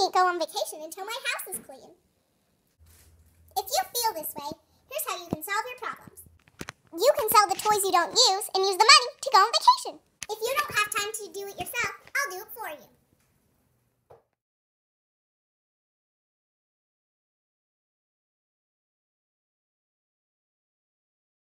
can't go on vacation until my house is clean. If you feel this way, here's how you can solve your problems. You can sell the toys you don't use and use the money to go on vacation.